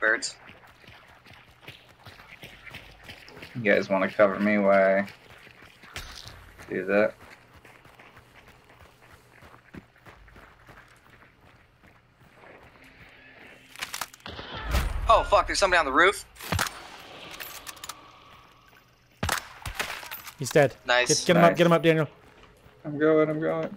Birds. You guys want to cover me while I do that? Oh fuck! There's somebody on the roof. He's dead. Nice. Get, get him up. Get him up, Daniel. I'm going, I'm going.